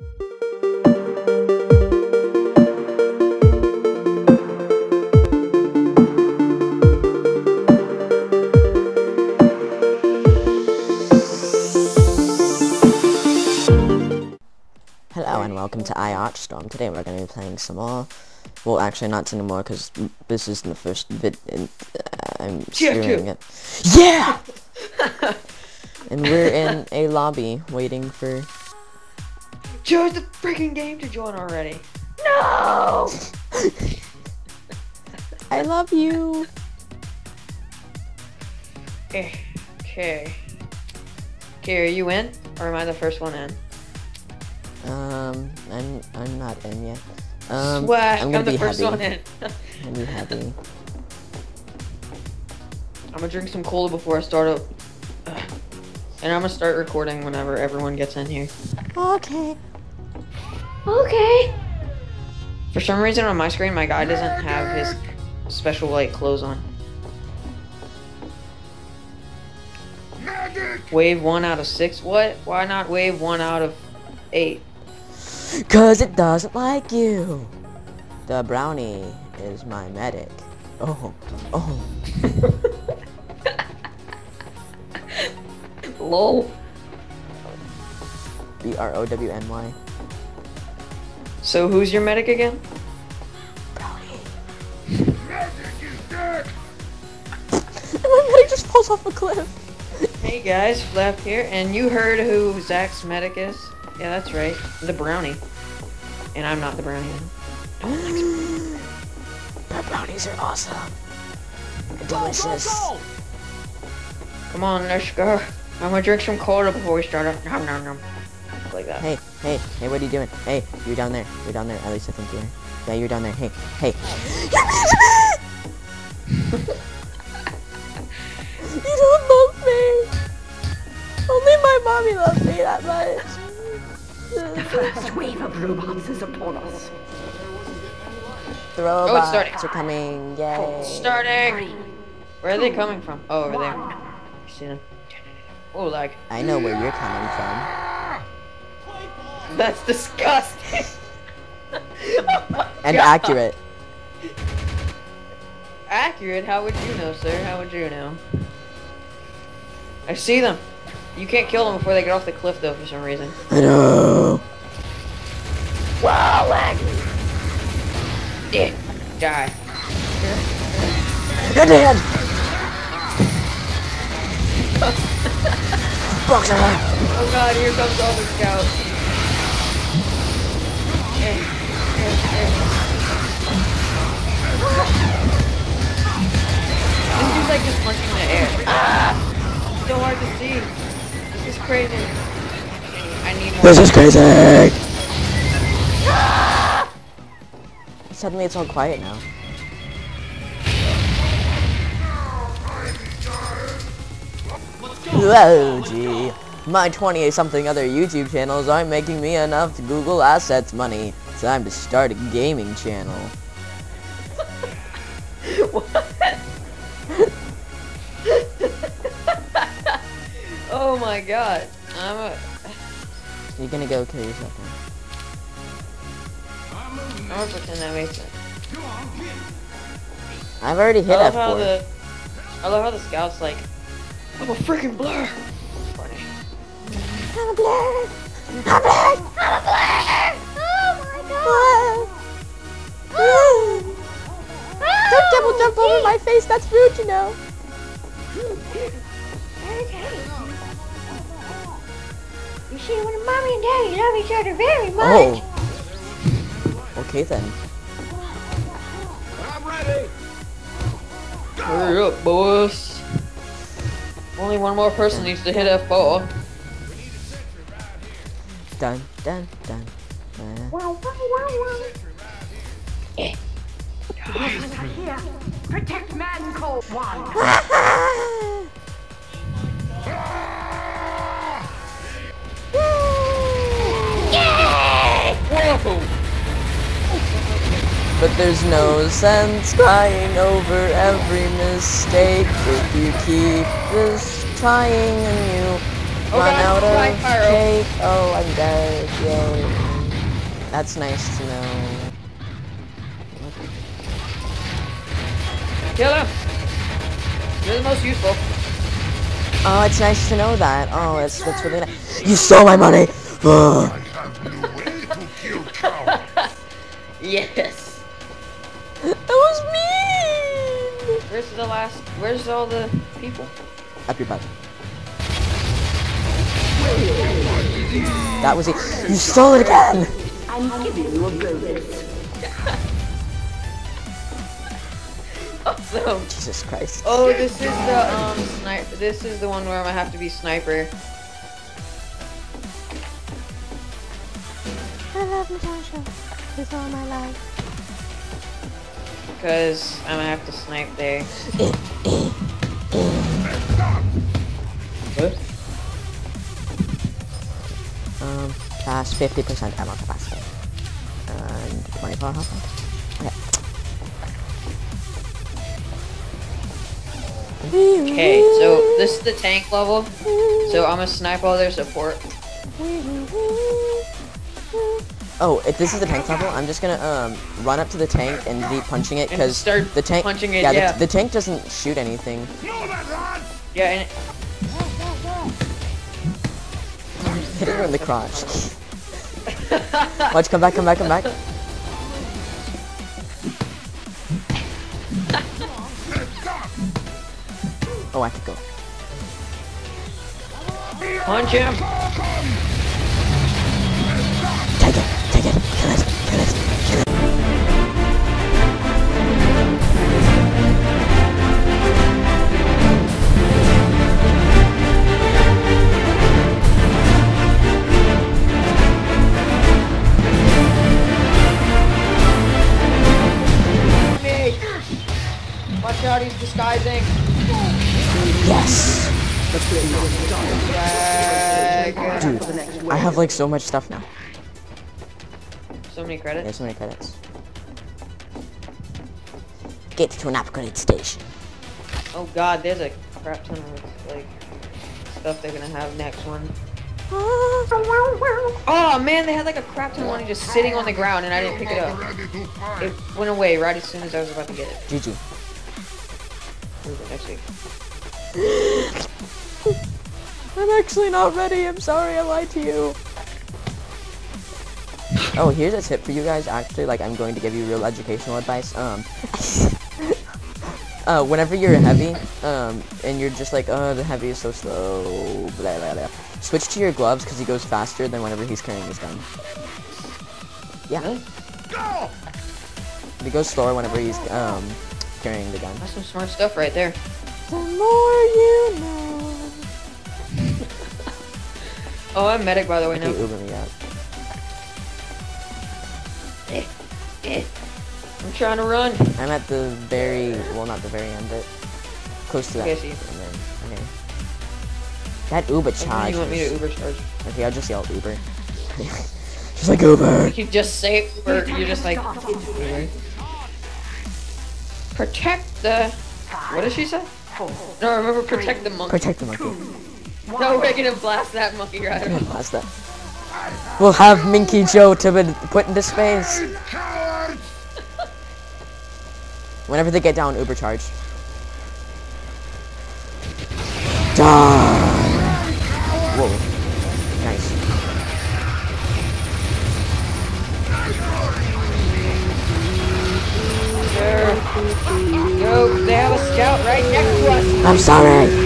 Hello and welcome to iArchstorm. Today we're going to be playing some more. Well, actually not anymore because this isn't the first bit. In, uh, I'm screwing it. Yeah. and we're in a lobby waiting for. Choose the freaking game to join already. No. I love you. Okay. Okay. Okay, are you in, or am I the first one in? Um, I'm I'm not in yet. Um, Swag, I'm I'm, gonna the be first happy. one in. I'm gonna be happy. I'm gonna drink some cola before I start up. And I'm gonna start recording whenever everyone gets in here. Okay. Okay. For some reason on my screen, my guy doesn't have his special like clothes on. Wave one out of six. What? Why not wave one out of eight? Cause it doesn't like you. The brownie is my medic. Oh, oh. Lol. B R O W N Y. So who's your medic again? Brownie. my medic just falls off a cliff. Hey guys, Flap here, and you heard who Zach's medic is? Yeah, that's right, the brownie. And I'm not the brownie. The brownies are awesome. And delicious. Come on, let's go. I'm gonna drink some cola before we start up. Nom nom nom. Like that. Hey, hey, hey, what are you doing? Hey, you're down there. You're down there. At least I think you are. Yeah, you're down there. Hey, hey. you don't love me. Only my mommy loves me that much. The first wave of robots is upon us. The oh, it's robots starting. are coming. Yay. Starting. Where are they coming from? Oh, over there. I see them. Oh, like. I know where you're coming from. That's disgusting. And oh God. accurate. Accurate? How would you know, sir? How would you know? I see them. You can't kill them before they get off the cliff, though, for some reason. I know. Wow, lag. Yeah. Die. You're dead. Boxer. Oh god, here comes all the scouts. This dude's like just punching the air. Ah! So hard to see. This is crazy. I need more. This is crazy. Suddenly it's all quiet now. Whoa, gee. My 28 something other YouTube channels aren't making me enough Google AdSense money. Time to start a gaming channel. oh my god. I'm a, You're gonna go kill yourself I'm gonna pretend that makes sense. now. I've already hit I love F4. the I love how the scouts like I'm a freaking blur. I'm a blur. I'm a blur. I'm a blur. Oh my god. Don't double jump over my face. That's rude, you know. You see, when mommy and daddy love each other very much. Oh. Okay then. I'm ready. Go. Hurry up, boys. Only one more person needs to hit F4. Dun dun dun. dun. Wow, wow, wow, wow. Here, protect man code one. But there's no sense crying over every mistake if you keep this trying and you Oh run out of cake. Oh, I'm dead. Yay. That's nice to know. Kill him! You're the most useful. Oh, it's nice to know that. Oh, that's that's really nice. You stole my money. Ugh. I have no way to kill cowards. Yes. that was mean. Where's the last? Where's all the people? Up your butt. That was it. You stole it again. I'm giving you a bonus. Awesome. Jesus Christ. Oh, this is the um sniper. This is the one where I'm gonna have to be sniper. I love Natasha with all my life. Cause I'm gonna have to snipe there. Eh, eh, eh. What? Fast 50% ammo capacity. And 24 health. Okay. Okay, so this is the tank level. So I'm gonna snipe all their support. Oh, if this is the tank level, I'm just gonna um run up to the tank and be punching it because the tank punching it, yeah, yeah. The, the tank doesn't shoot anything. Know that, lad? Yeah, and Hit her in the crotch. Watch, come back, come back, come back. Oh, I could go. punch him. Out, he's disguising. Yes! Dude, I have like so much stuff now. So many There's credits. so many credits. Get to an upgrade station. Oh god, there's a crap ton of like stuff they're gonna have next one. Oh man, they had like a crap ton of money just sitting on the ground and I didn't pick it up. Ready to fight. It went away right as soon as I was about to get it. GG. Move it next week. I'm actually not ready. I'm sorry I lied to you. Oh, here's a tip for you guys. Actually, like I'm going to give you real educational advice. Um, uh, whenever you're heavy, um, and you're just like, oh, the heavy is so slow, blah blah blah. Switch to your gloves because he goes faster than whenever he's carrying his gun. Yeah, Go! he goes slower whenever he's um carrying the gun. That's some smart stuff right there. The more you know. Oh, I'm medic by the way Okay, now. Uber me out. I'm trying to run. I'm at the very, well, not the very end, but close to that. Okay, I see. And then, okay. That Uber charge. you want me to Uber charge? Okay, I'll just yell Uber. just like Uber. You just say Uber, you're just like Uber. Protect the what did she say? No, remember protect the monkey. Protect the monkey. No, we're gonna blast that monkey right off. That's that. We'll have Minky Joe to be put into space. Whenever they get down, Uber charge. Die. Whoa. Yo, they have a scout right next to us. I'm sorry.